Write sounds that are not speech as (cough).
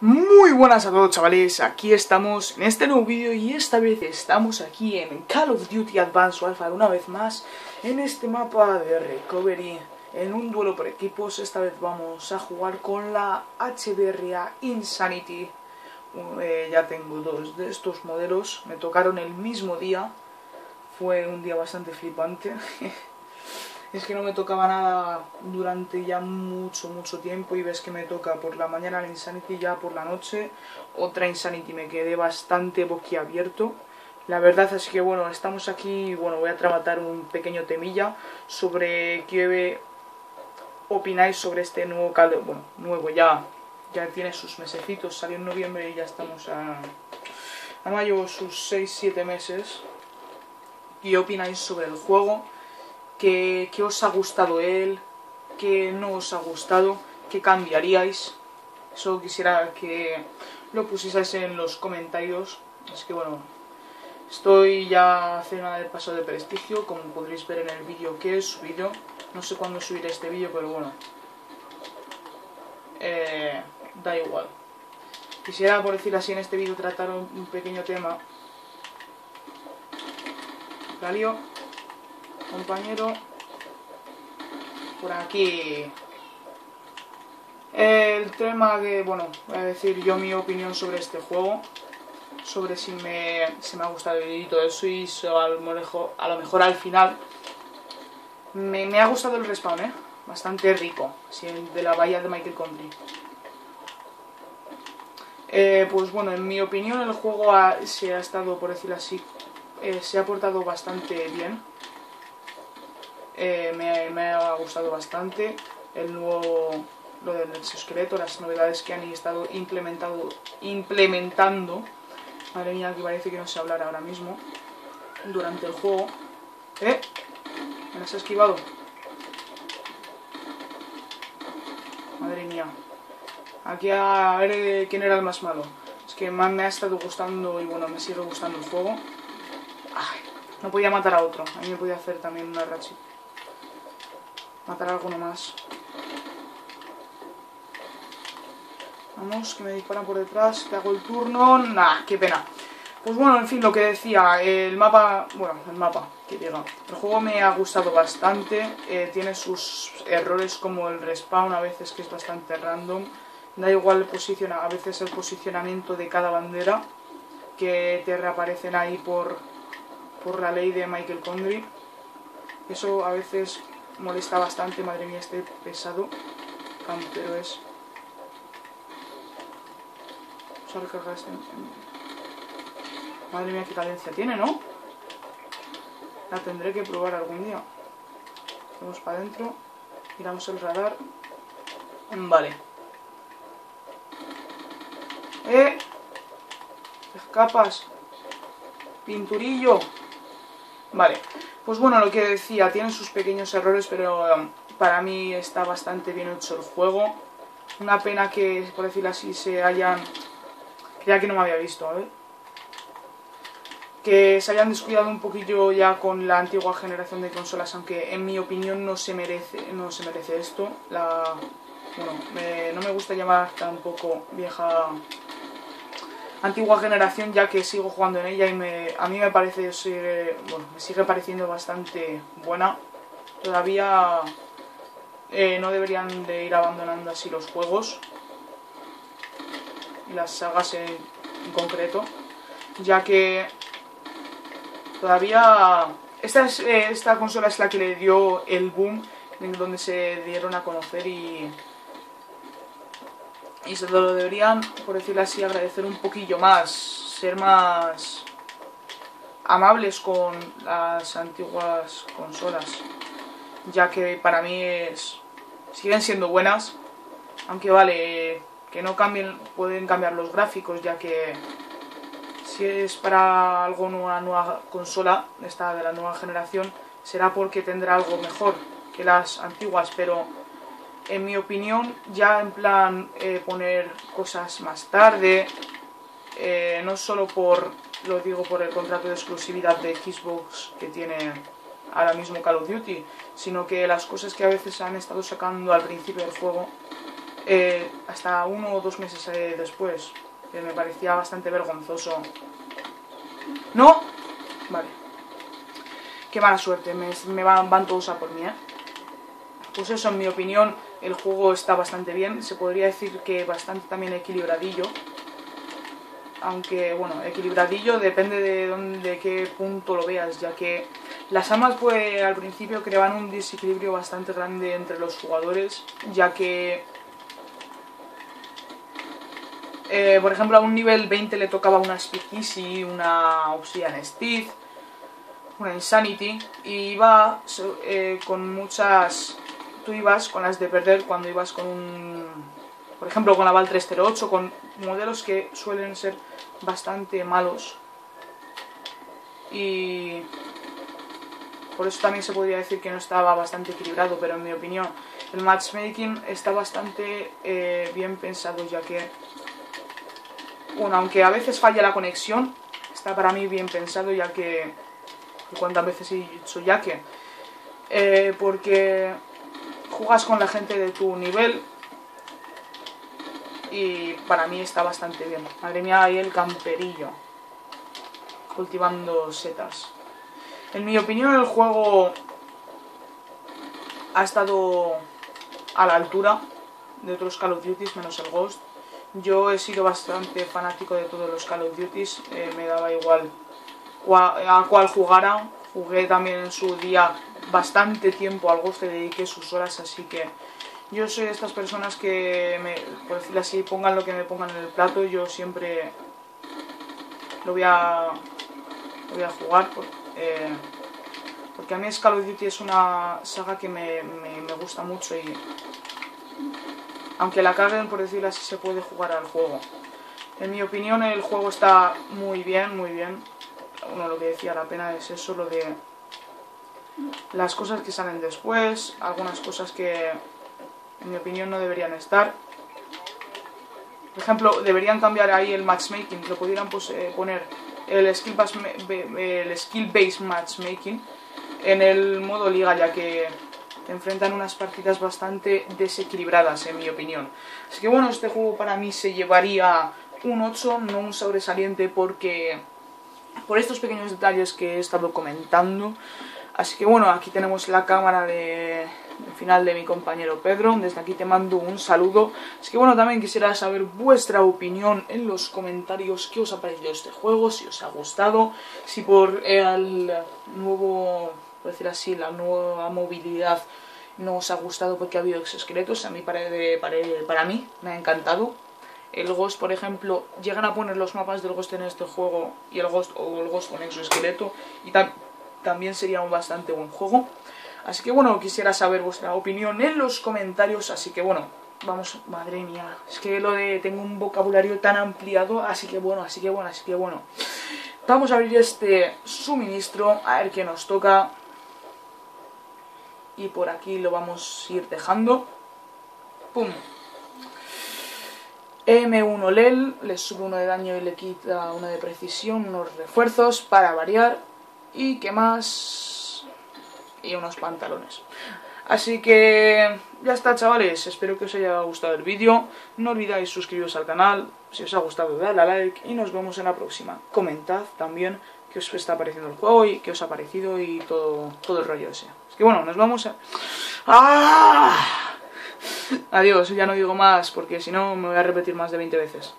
Muy buenas a todos chavales, aquí estamos en este nuevo vídeo y esta vez estamos aquí en Call of Duty Advanced Warfare una vez más en este mapa de Recovery en un duelo por equipos, esta vez vamos a jugar con la HBRA Insanity. Eh, ya tengo dos de estos modelos, me tocaron el mismo día fue un día bastante flipante (laughs) es que no me tocaba nada durante ya mucho, mucho tiempo y ves que me toca por la mañana la Insanity ya por la noche, otra Insanity, me quedé bastante boquiabierto. La verdad es que bueno, estamos aquí, bueno, voy a tratar un pequeño temilla sobre qué opináis sobre este nuevo caldo, bueno, nuevo ya, ya tiene sus mesecitos, salió en noviembre y ya estamos a, a mayo, sus 6-7 meses. ¿Qué opináis sobre el juego? Qué, os ha gustado él, qué no os ha gustado, qué cambiaríais. Eso quisiera que lo pusieseis en los comentarios. Es que bueno, estoy ya hace nada del paso de prestigio, como podréis ver en el vídeo que he subido. No sé cuándo subiré este vídeo, pero bueno. Eh, da igual. Quisiera, por decir así, en este vídeo tratar un, pequeño tema. Galio compañero. Por aquí. El tema que, bueno, voy a decir yo mi opinión sobre este juego. Sobre si me, si me ha gustado y todo eso. Y a, lo mejor, a lo mejor al final. Me, ha gustado el respawn, ¿eh? Bastante rico. de la bahía de Michael Country. Eh, pues bueno, en mi opinión el juego se ha estado, por decirlo así, eh, se ha portado bastante bien. Eh, me, ha gustado bastante el nuevo lo del exoesqueleto, las novedades que han estado implementado, implementando. Madre mía, que parece que no sé hablar ahora mismo. Durante el juego. ¿Eh? Me las ha esquivado. Madre mía. Aquí a ver eh, quién era el más malo. Es que más me ha estado gustando y bueno, me sigue gustando el juego. no podía matar a otro. A mí me podía hacer también una ratchet matar a alguno más. Vamos, que me disparan por detrás, que hago el turno... Nah, qué pena. Pues bueno, en fin, lo que decía, el mapa... Bueno, el mapa, que llega. El juego me ha gustado bastante, eh, tiene sus errores como el respawn a veces que es bastante random. Da igual el a veces el posicionamiento de cada bandera, que te reaparecen ahí por, por la ley de Michael Condry. Eso a veces molesta bastante, madre mía, este pesado campero es. Vamos a recargar este... Madre mía, qué cadencia tiene, ¿no? La tendré que probar algún día. Vamos para adentro, miramos el radar. Vale. ¡Eh! Escapas. Pinturillo. Vale. Pues bueno, lo que decía, tiene sus pequeños errores, pero um, para mí está bastante bien hecho el juego. Una pena que, por decirlo así, se hayan... Creía que no me había visto, ¿eh? Que se hayan descuidado un poquillo ya con la antigua generación de consolas, aunque en mi opinión no se merece, no se merece esto. La... Bueno, no me gusta llamar tampoco vieja antigua generación ya que sigo jugando en ella y me, a mí me parece, bueno, me sigue pareciendo bastante buena. Todavía eh, no deberían de ir abandonando así los juegos y las sagas en, concreto, ya que todavía esta, es, eh, esta consola es la que le dio el boom en donde se dieron a conocer y y se lo deberían, por decirlo así, agradecer un poquillo más, ser más amables con las antiguas consolas, ya que para mí es, siguen siendo buenas, aunque vale, que no cambien, pueden cambiar los gráficos, ya que si es para algo una nueva consola, esta de la nueva generación, será porque tendrá algo mejor que las antiguas, pero en mi opinión, ya en plan eh, poner cosas más tarde, eh, no solo por, lo digo por el contrato de exclusividad de Xbox que tiene ahora mismo Call of Duty, sino que las cosas que a veces han estado sacando al principio del juego eh, hasta uno o dos meses eh, después, que me parecía bastante vergonzoso. ¡No! Vale. Qué mala suerte, me, van, van, todos a por mí, ¿eh? Pues eso, en mi opinión, el juego está bastante bien. Se podría decir que bastante también equilibradillo. Aunque, bueno, equilibradillo depende de, dónde, de qué punto lo veas, ya que las armas pues al principio creaban un desequilibrio bastante grande entre los jugadores, ya que eh, por ejemplo, a un nivel 20 le tocaba una Speed una Obsidian Steve, una Insanity, y iba eh, con muchas... Tú ibas con las de perder cuando ibas con un... Por ejemplo, con la Val 308, con modelos que suelen ser bastante malos. Y... Por eso también se podría decir que no estaba bastante equilibrado, pero en mi opinión el matchmaking está bastante eh, bien pensado, ya que bueno, aunque a veces falla la conexión, está para mí bien pensado ya que... ¿Cuántas veces he dicho ya que? Eh, porque jugas con la gente de tu nivel y para mí está bastante bien. Madre mía, ahí el camperillo cultivando setas. En mi opinión el juego ha estado a la altura de otros Call of Duty menos el Ghost. Yo he sido bastante fanático de todos los Call of Duty, eh, me daba igual a cuál jugara. Jugué también en su día bastante tiempo al Ghost, le dediqué sus horas, así que yo soy de estas personas que, me, por decirlo así, pongan lo que me pongan en el plato, yo siempre lo voy a, lo voy a jugar. Eh, porque a mí Call of Duty es una saga que me, me gusta mucho y aunque la caguen, por decirlo así, se puede jugar al juego. En mi opinión, el juego está muy bien, muy bien. Uno lo que decía, la pena es eso, lo de las cosas que salen después, algunas cosas que, en mi opinión, no deberían estar. Por ejemplo, deberían cambiar ahí el matchmaking, lo pudieran pues, eh, poner el skill, el skill based matchmaking en el modo liga, ya que enfrentan unas partidas bastante desequilibradas, en mi opinión. Así que bueno, este juego para mí se llevaría un 8, no un sobresaliente, porque por estos pequeños detalles que he estado comentando. Así que bueno, aquí tenemos la cámara de, final de mi compañero Pedro. Desde aquí te mando un saludo. Así que bueno, también quisiera saber vuestra opinión en los comentarios. ¿Qué os ha parecido este juego? Si os ha gustado. Si por el nuevo por decir así, la nueva movilidad no os ha gustado porque ha habido exoesqueletos. A mí, para, para mí, me ha encantado. El Ghost, por ejemplo, llegan a poner los mapas del Ghost en este juego y el Ghost o el Ghost con exoesqueleto y también sería un bastante buen juego. Así que bueno, quisiera saber vuestra opinión en los comentarios, así que bueno, vamos, madre mía, es que lo de tengo un vocabulario tan ampliado, así que bueno, así que bueno, así que bueno. Vamos a abrir este suministro, a ver qué nos toca y por aquí lo vamos a ir dejando. ¡Pum! M1 LEL, le sube uno de daño y le quita uno de precisión, unos refuerzos para variar. ¿Y qué más? Y unos pantalones. Así que ya está chavales, espero que os haya gustado el vídeo. No olvidáis suscribiros al canal, si os ha gustado dadle a like y nos vemos en la próxima. Comentad también qué os está pareciendo el juego y qué os ha parecido y todo, todo el rollo ese. Es que bueno, nos vamos a... ¡Ah! Adiós, ya no digo más porque si no me voy a repetir más de 20 veces.